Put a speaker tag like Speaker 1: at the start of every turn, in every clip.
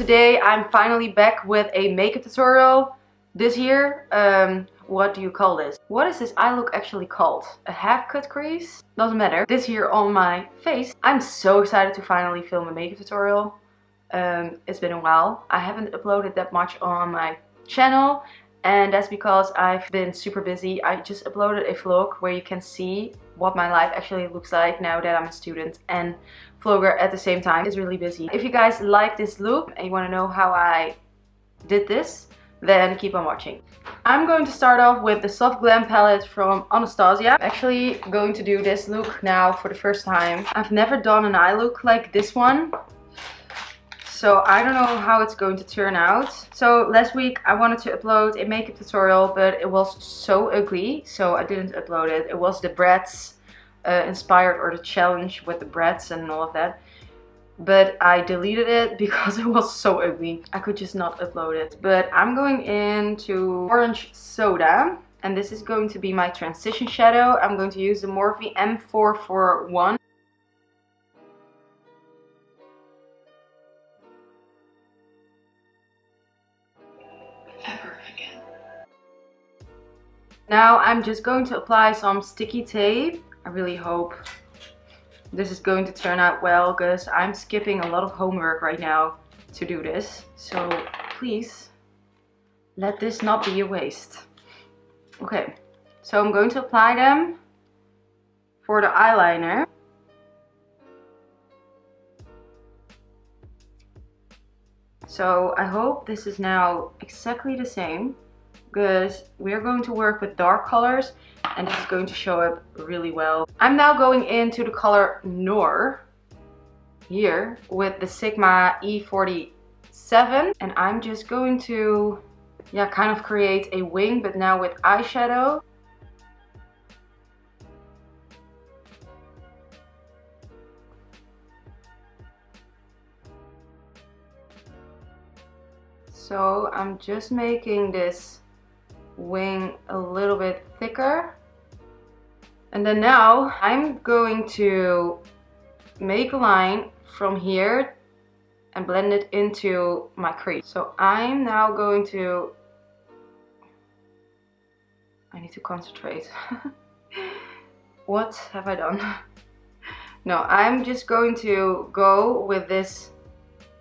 Speaker 1: today I'm finally back with a makeup tutorial this year. Um, what do you call this? What is this eye look actually called? A half cut crease? Doesn't matter. This here on my face. I'm so excited to finally film a makeup tutorial. Um, it's been a while. I haven't uploaded that much on my channel and that's because I've been super busy. I just uploaded a vlog where you can see what my life actually looks like now that I'm a student and vlogger at the same time. It's really busy. If you guys like this look and you want to know how I did this, then keep on watching. I'm going to start off with the Soft Glam palette from Anastasia. I'm actually going to do this look now for the first time. I've never done an eye look like this one. So I don't know how it's going to turn out. So last week I wanted to upload a makeup tutorial, but it was so ugly. So I didn't upload it. It was the Bratz uh, inspired or the challenge with the Bratz and all of that. But I deleted it because it was so ugly. I could just not upload it. But I'm going into Orange Soda. And this is going to be my transition shadow. I'm going to use the Morphe M441. Now I'm just going to apply some sticky tape. I really hope this is going to turn out well because I'm skipping a lot of homework right now to do this. So please let this not be a waste. Okay, so I'm going to apply them for the eyeliner. So I hope this is now exactly the same because we're going to work with dark colors and this is going to show up really well. I'm now going into the color Noir here with the Sigma E47 and I'm just going to yeah kind of create a wing but now with eyeshadow. So I'm just making this wing a little bit thicker. And then now I'm going to make a line from here and blend it into my crease. So I'm now going to, I need to concentrate. what have I done? no, I'm just going to go with this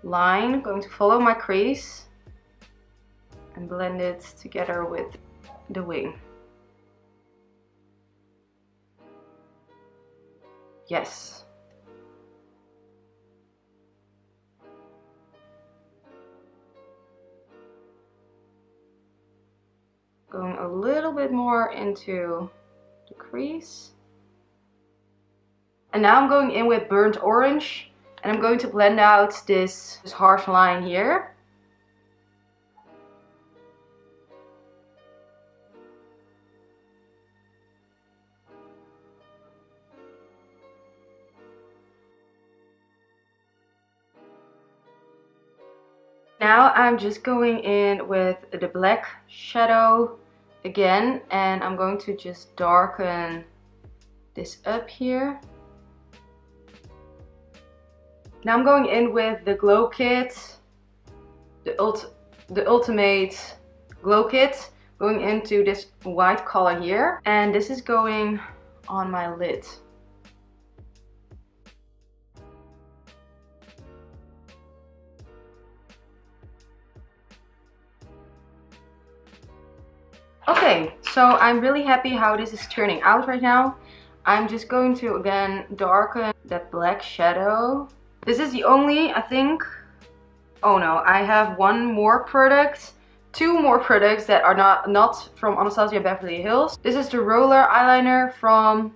Speaker 1: line, going to follow my crease and blend it together with the wing. Yes. Going a little bit more into the crease. And now I'm going in with burnt orange and I'm going to blend out this, this harsh line here. Now I'm just going in with the black shadow again and I'm going to just darken this up here. Now I'm going in with the Glow Kit, the, ult the Ultimate Glow Kit, going into this white color here. And this is going on my lid. Okay, so I'm really happy how this is turning out right now. I'm just going to again darken that black shadow. This is the only, I think, oh no, I have one more product, two more products that are not, not from Anastasia Beverly Hills. This is the roller eyeliner from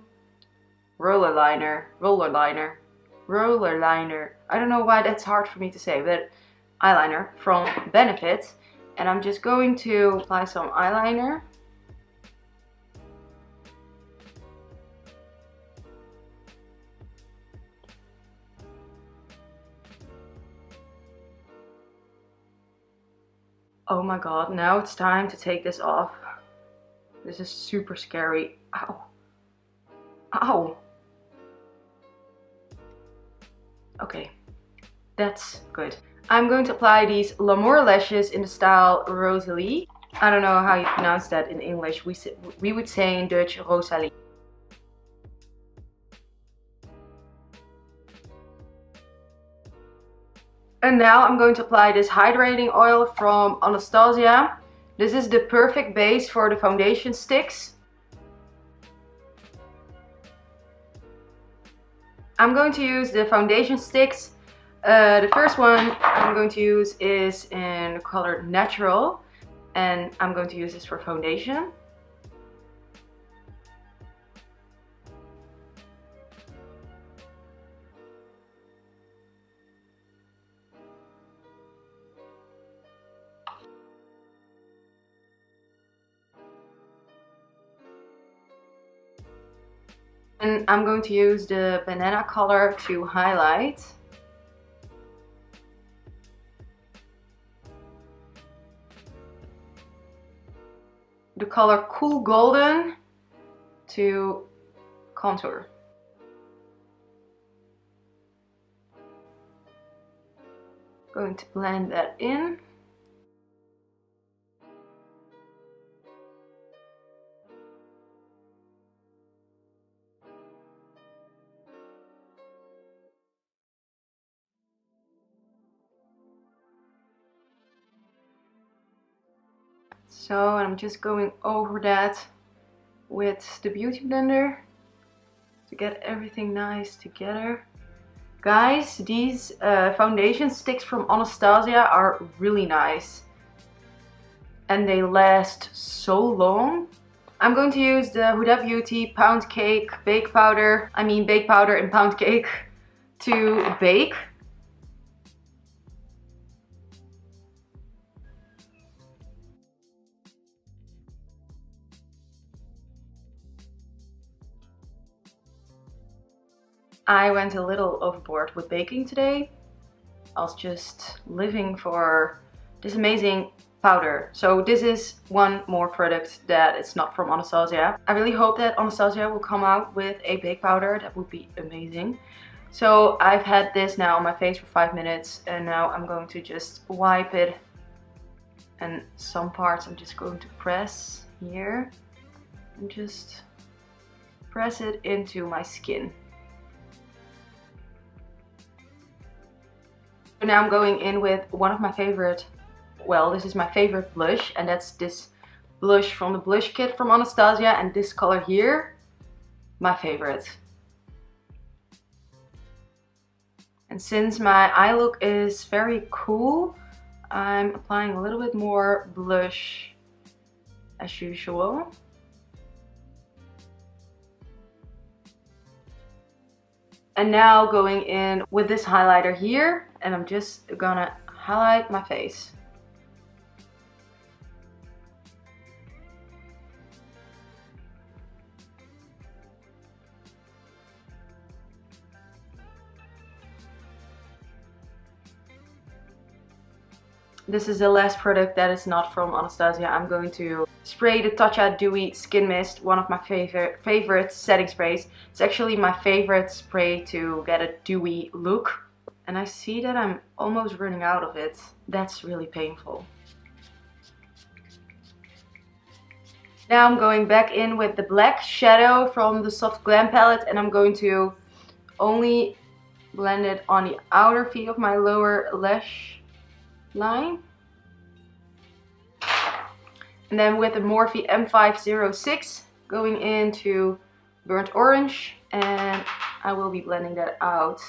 Speaker 1: Roller Liner, Roller Liner, Roller Liner. I don't know why that's hard for me to say, but eyeliner from Benefit and I'm just going to apply some eyeliner. Oh my god, now it's time to take this off. This is super scary. Ow. Ow. Okay, that's good. I'm going to apply these Lamore lashes in the style Rosalie. I don't know how you pronounce that in English. We, we would say in Dutch Rosalie. And now I'm going to apply this hydrating oil from Anastasia. This is the perfect base for the foundation sticks. I'm going to use the foundation sticks uh, the first one I'm going to use is in color Natural and I'm going to use this for foundation. And I'm going to use the banana color to highlight. Color Cool Golden to contour. Going to blend that in. So I'm just going over that with the Beauty Blender to get everything nice together. Guys, these uh, foundation sticks from Anastasia are really nice. And they last so long. I'm going to use the Huda Beauty Pound Cake Bake Powder, I mean bake powder and pound cake to bake. I went a little overboard with baking today. I was just living for this amazing powder. So this is one more product that is not from Anastasia. I really hope that Anastasia will come out with a bake powder. That would be amazing. So I've had this now on my face for five minutes and now I'm going to just wipe it. And some parts I'm just going to press here and just press it into my skin. Now I'm going in with one of my favorite, well, this is my favorite blush. And that's this blush from the blush kit from Anastasia. And this color here, my favorite. And since my eye look is very cool, I'm applying a little bit more blush as usual. And now going in with this highlighter here and I'm just gonna highlight my face. This is the last product that is not from Anastasia. I'm going to spray the Tatcha Dewy Skin Mist, one of my favorite favorite setting sprays. It's actually my favorite spray to get a dewy look. And I see that I'm almost running out of it. That's really painful. Now I'm going back in with the black shadow from the Soft Glam palette and I'm going to only blend it on the outer V of my lower lash line. And then with the Morphe M506 going into burnt orange and I will be blending that out.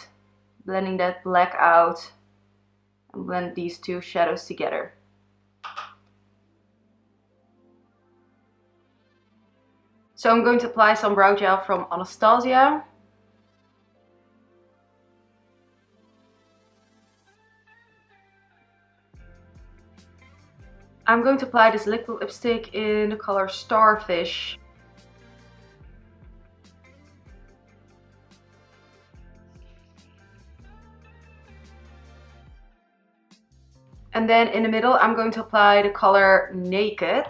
Speaker 1: Blending that black out and blend these two shadows together. So I'm going to apply some brow gel from Anastasia. I'm going to apply this liquid lipstick in the color Starfish. And then in the middle I'm going to apply the color Naked.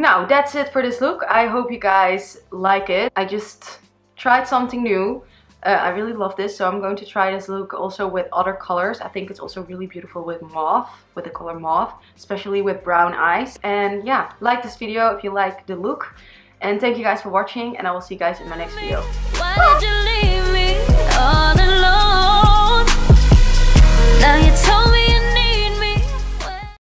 Speaker 1: Now that's it for this look. I hope you guys like it. I just tried something new. Uh, I really love this, so I'm going to try this look also with other colors. I think it's also really beautiful with mauve, with the color mauve, especially with brown eyes. And yeah, like this video if you like the look. And thank you guys for watching, and I will see you guys in my next video.